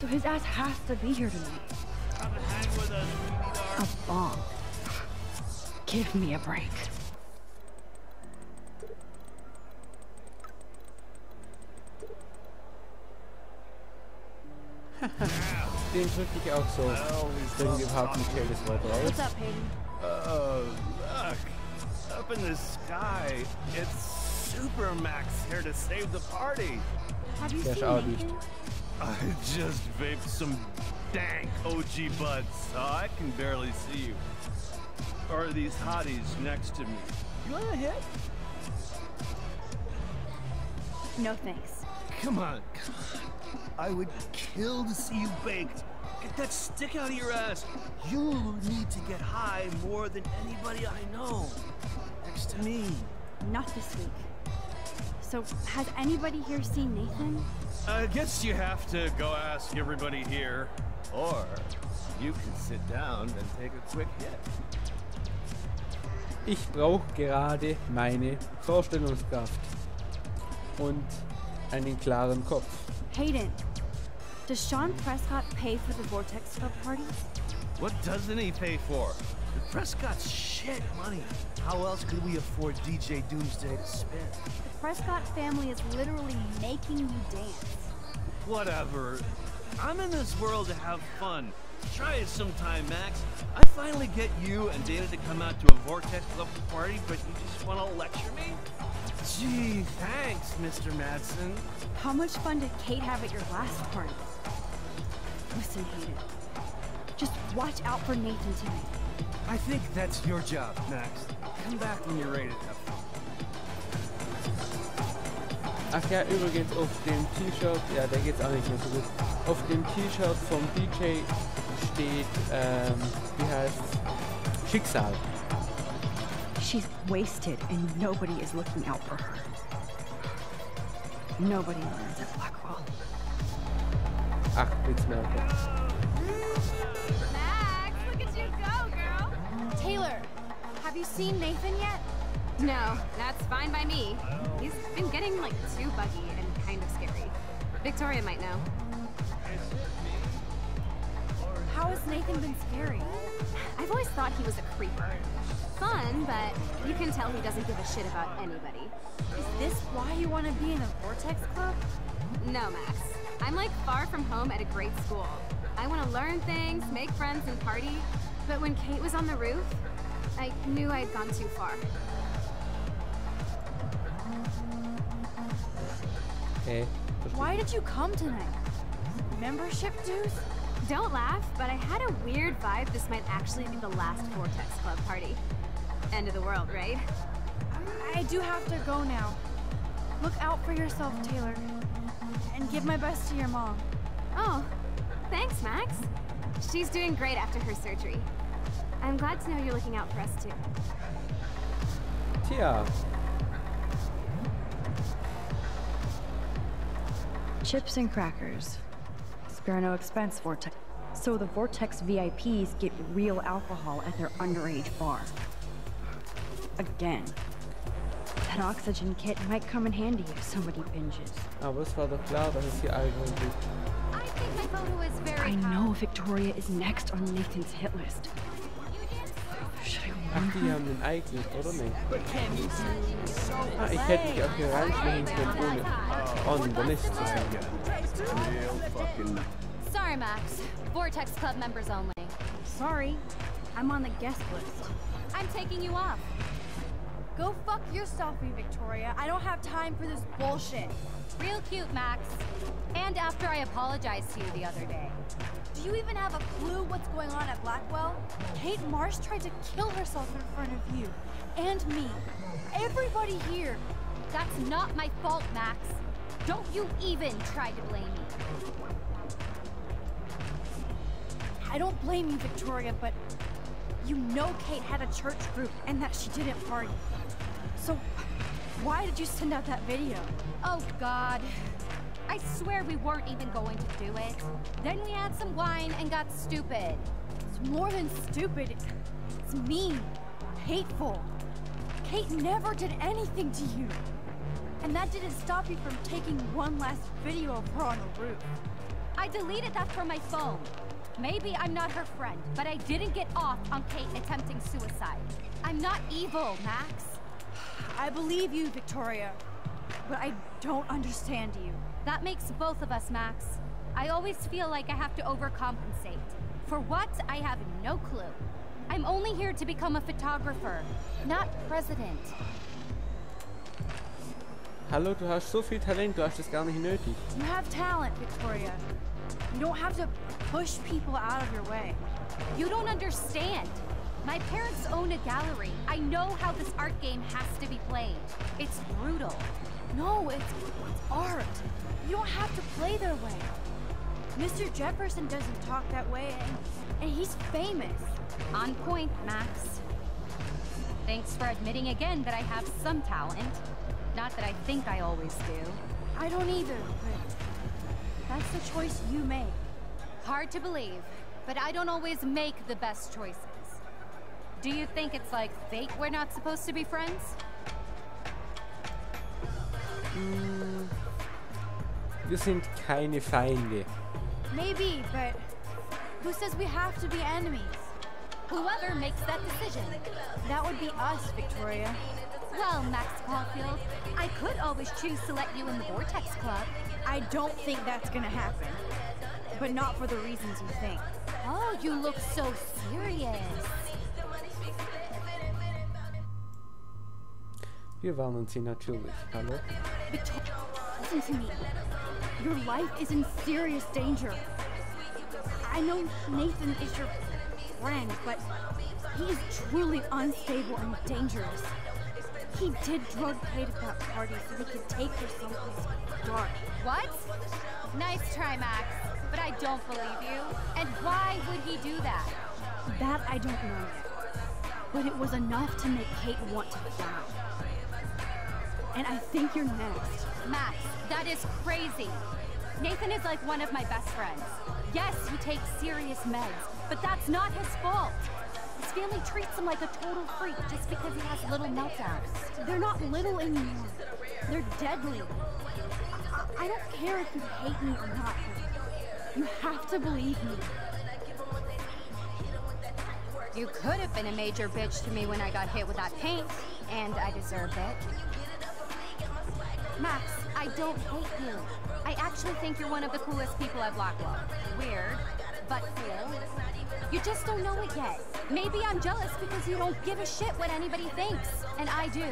So his ass has to be here tonight. Come hang with us, A bomb. Give me a break. Den drücke ich auch so. I always Wenn love überhaupt talking nicht Taylor Swift raus. What's up, Hayden? Oh, look. Up in the sky, it's Supermax here to save the party. Have you Ja, seen schau Nathan? nicht. I just vaped some dank OG buds, so I can barely see you. Or are these hotties next to me? You want a hit? No thanks. Come on, come on. I would kill to see you baked. Get that stick out of your ass. You need to get high more than anybody I know. Next to me. Not this week. So, has anybody here seen Nathan? I guess you have to go ask everybody here, or you can sit down and take a quick hit. Ich brauche gerade meine Vorstellungskraft. Und einen klaren Kopf. Hayden, does Sean Prescott pay for the Vortex Club parties? What doesn't he pay for? Prescott's shit money. How else could we afford DJ Doomsday to spend? The Prescott family is literally making you dance. Whatever. I'm in this world to have fun. Try it sometime, Max. I finally get you and Dana to come out to a Vortex Club party, but you just want to lecture me? Gee, thanks, Mr. Madsen. How much fun did Kate have at your last party? Listen, Hayden. Just watch out for Nathan tonight. I think that's your job, Max. Come back when you're ready to have fun. Ach ja, übrigens auf dem T-Shirt, ja, der geht's auch nicht mehr so gut. Auf dem T-Shirt vom DJ steht, ähm, wie heißt Schicksal. She's wasted and nobody is looking out for her. Nobody learns at Blackwell. Ach, Blitzmerker. Max, Have you seen Nathan yet? No, that's fine by me. He's been getting like too buggy and kind of scary. Victoria might know. How has Nathan been scary? I've always thought he was a creeper. Fun, but you can tell he doesn't give a shit about anybody. Is this why you want to be in a Vortex Club? No, Max. I'm like far from home at a great school. I want to learn things, make friends, and party. But when Kate was on the roof, I knew I'd gone too far. Okay. Why did you come tonight? Membership dues? Don't laugh, but I had a weird vibe this might actually be the last Vortex Club party. End of the world, right? I do have to go now. Look out for yourself, Taylor. And give my best to your mom. Oh, thanks, Max. She's doing great after her surgery. I'm glad to know you're looking out for us too. Tja, Chips and crackers. Spare no expense, Vortex. So the Vortex VIPs get real alcohol at their underage bar. Again. That oxygen kit might come in handy if somebody binges. aber es war doch klar, dass es hier Alkohol gibt. I my photo is very I know Victoria is next on Nathan's hit list. Should I Ach, warn die her? haben den eigentlich, oder nicht? Ah, ich hätte mich auch hier reinschleichen können, ohne on the list zu sein. Sorry, Max. Vortex Club members only. Sorry, I'm on the guest list. I'm taking you off. Go fuck yourself, Victoria. I don't have time for this bullshit. Real cute, Max. And after I apologized to you the other day. Do you even have a clue what's going on at Blackwell? Kate Marsh tried to kill herself in front of you. And me. Everybody here. That's not my fault, Max. Don't you even try to blame me. I don't blame you, Victoria, but you know Kate had a church group and that she didn't party. So why did you send out that video? Oh, God. I swear we weren't even going to do it. Then we had some wine and got stupid. It's more than stupid. It's mean, hateful. Kate never did anything to you. And that didn't stop you from taking one last video of her on the roof. I deleted that from my phone. Maybe I'm not her friend, but I didn't get off on Kate attempting suicide. I'm not evil, Max. I believe you, Victoria. But I don't understand you. That makes both of us, Max. I always feel like I have to overcompensate. For what? I have no clue. I'm only here to become a photographer, not president. Hallo, du hast so viel Talent, du hast es gar nicht nötig. You have talent, Victoria. You don't have to push people out of your way. You don't understand. My parents own a gallery. I know how this art game has to be played. It's brutal. No, it's, it's art. You don't have to play their way. Mr. Jefferson doesn't talk that way, and, and he's famous. On point, Max. Thanks for admitting again that I have some talent. Not that I think I always do. I don't either, but that's the choice you make. Hard to believe, but I don't always make the best choices. Do you think it's like fate we're not supposed to be friends? Mm, wir sind keine Feinde. Maybe, but who says we have to be enemies? Whoever makes that decision. That would be us, Victoria. Well, Max Caulfield, I could always choose to let you in the Vortex Club. I don't think that's gonna happen. But not for the reasons you think. Oh, you look so serious. Wir warnen sie natürlich. Hallo? Victoria, listen to me. Your life is in serious danger. I know Nathan is your friend, but he is truly unstable and dangerous. He did drug Kate at that party so he could take her someplace dark. What? Nice try, Max. But I don't believe you. And why would he do that? That I don't know But it was enough to make Kate want to die. And I think you're next. Max, that is crazy. Nathan is like one of my best friends. Yes, he takes serious meds, but that's not his fault. His family treats him like a total freak just because he has little meltdowns. They're not little anymore. They're deadly. I, I don't care if you hate me or not. You have to believe me. You could have been a major bitch to me when I got hit with that paint, and I deserved it. Max, I don't hate you. I actually think you're one of the coolest people I've locked up. Weird, but cool. You just don't know it yet. Maybe I'm jealous because you don't give a shit what anybody thinks, and I do.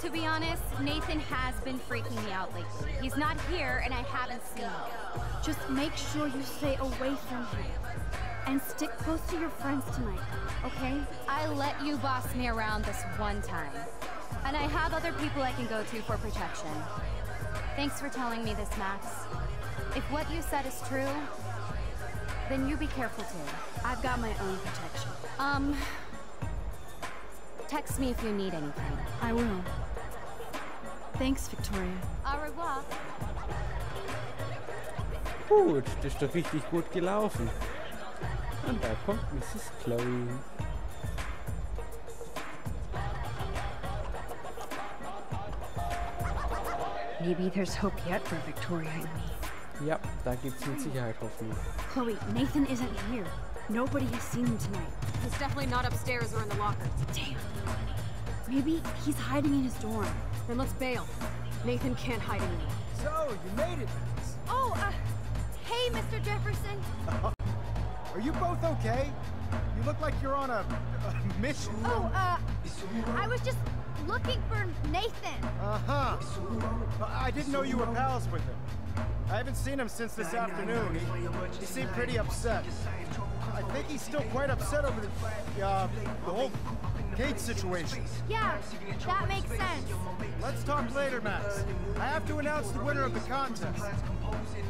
To be honest, Nathan has been freaking me out lately. He's not here, and I haven't seen him. Just make sure you stay away from him. And stick close to your friends tonight, okay? I let you boss me around this one time. And I have other people I can go to for protection. Thanks for telling me this, Max. If what you said is true, then you be careful too. I've got my own protection. Um... Text me if you need anything. I will. Thanks, Victoria. Au revoir. Gut, das ist doch richtig gut gelaufen. Und da kommt Mrs. Chloe. Maybe there's hope yet for Victoria and me. Ja, da gibt's mit Sicherheit Hoffnung. Chloe, Nathan isn't here. Nobody has seen him tonight. He's definitely not upstairs or in the locker. Damn. Maybe he's hiding in his dorm. Then let's bail. Nathan can't hide anymore. So, you made it, Max. Oh, uh, hey, Mr. Jefferson. Are you both okay? You look like you're on a, a mission. Oh, uh, I was just looking for Nathan. Uh-huh. I didn't know you were pals with him. I haven't seen him since this afternoon. He, he seemed pretty upset. I think he's still quite upset over the, uh, the whole Kate situation. Yeah, that makes sense. Let's talk later, Max. I have to announce the winner of the contest.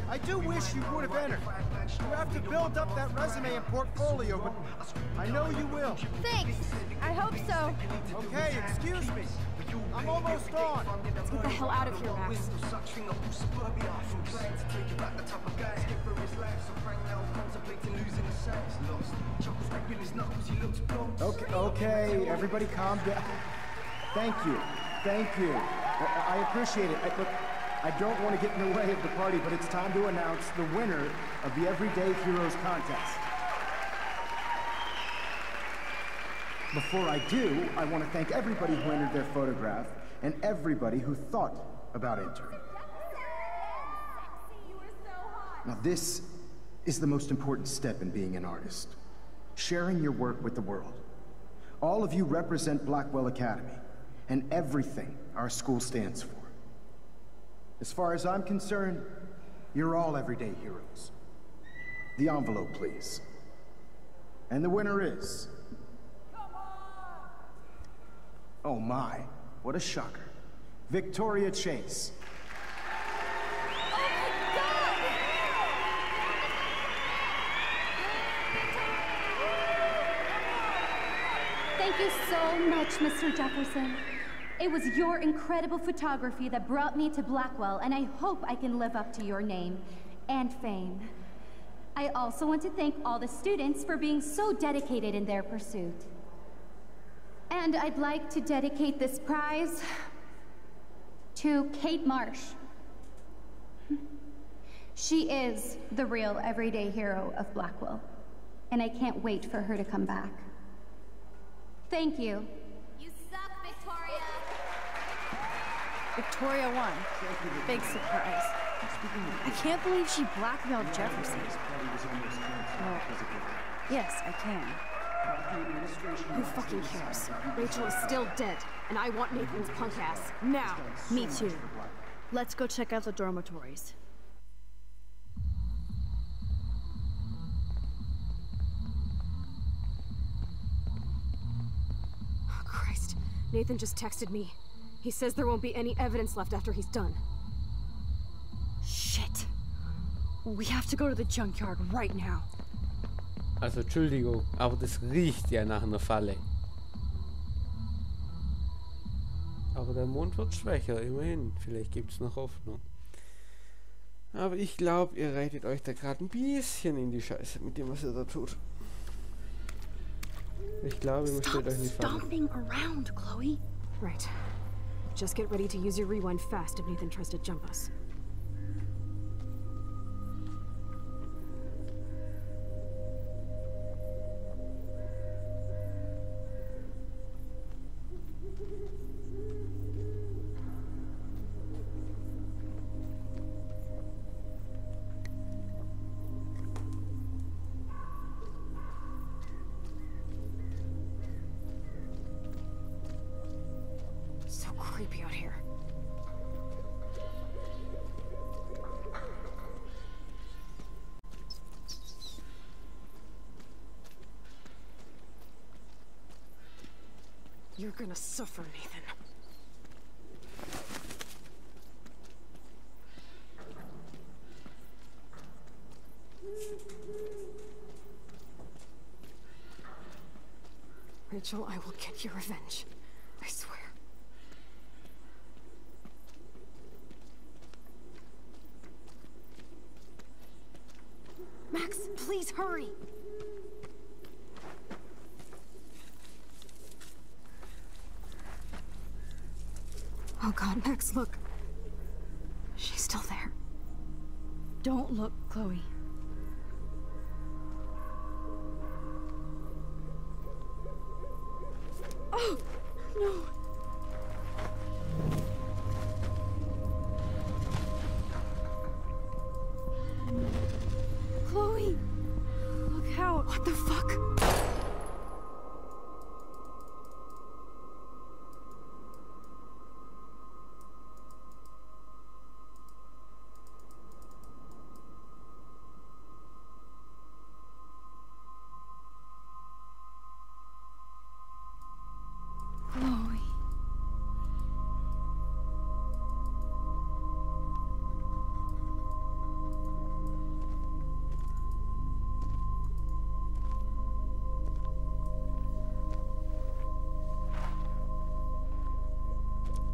I do wish you would have entered. You have to build up that resume and portfolio, but I know you will. Thanks. I hope so. Okay, excuse me. I'm almost on. Let's get the hell out of here, Max. Okay, okay, everybody calm down. Thank you. Thank you. I, I appreciate it. I, look, I don't want to get in the way of the party, but it's time to announce the winner of the Everyday Heroes contest. Before I do, I want to thank everybody who entered their photograph and everybody who thought about entering. Now this is the most important step in being an artist. Sharing your work with the world. All of you represent Blackwell Academy and everything our school stands for. As far as I'm concerned, you're all everyday heroes. The envelope, please. And the winner is... Oh my, what a shocker. Victoria Chase. Oh my God! Thank you so much, Mr. Jefferson. It was your incredible photography that brought me to Blackwell, and I hope I can live up to your name and fame. I also want to thank all the students for being so dedicated in their pursuit. And I'd like to dedicate this prize to Kate Marsh. She is the real everyday hero of Blackwell, and I can't wait for her to come back. Thank you. Victoria won. Big surprise. I can't believe she blackmailed Jefferson. Well, yes, I can. Who fucking cares? Rachel is still dead, and I want Nathan's punk ass now. Me too. Let's go check out the dormitories. Oh, Christ, Nathan just texted me. He says there won't be any evidence left after he's done. Shit. We have to go to the junkyard right now. Also Entschuldigung, aber das riecht ja nach einer Falle. Aber der Mond wird schwächer, immerhin. Vielleicht gibt es noch Hoffnung. Aber ich glaube, ihr reitet euch da gerade ein bisschen in die Scheiße mit dem, was ihr da tut. Ich glaube, ihr stellt euch in die Falle. stomping around, Chloe. Right. Just get ready to use your rewind fast if Nathan tries to jump us. You're gonna suffer, Nathan. Rachel, I will get your revenge.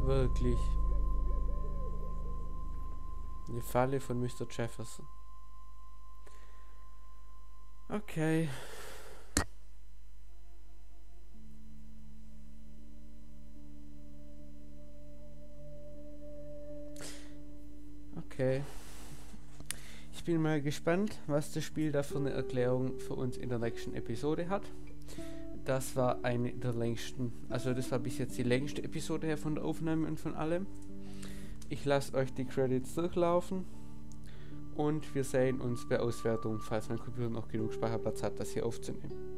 Wirklich. Eine Falle von Mr. Jefferson. Okay. Okay. Ich bin mal gespannt, was das Spiel da für eine Erklärung für uns in der nächsten Episode hat. Das war eine der längsten, also das war bis jetzt die längste Episode her von der Aufnahme und von allem. Ich lasse euch die Credits durchlaufen und wir sehen uns bei Auswertung, falls mein Computer noch genug Speicherplatz hat, das hier aufzunehmen.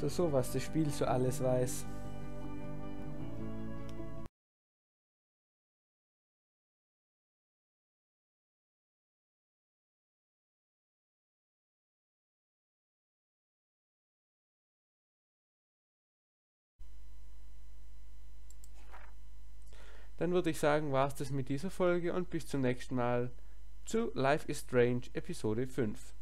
So, so was das Spiel so alles weiß. Dann würde ich sagen, war es das mit dieser Folge und bis zum nächsten Mal zu Life is Strange Episode 5.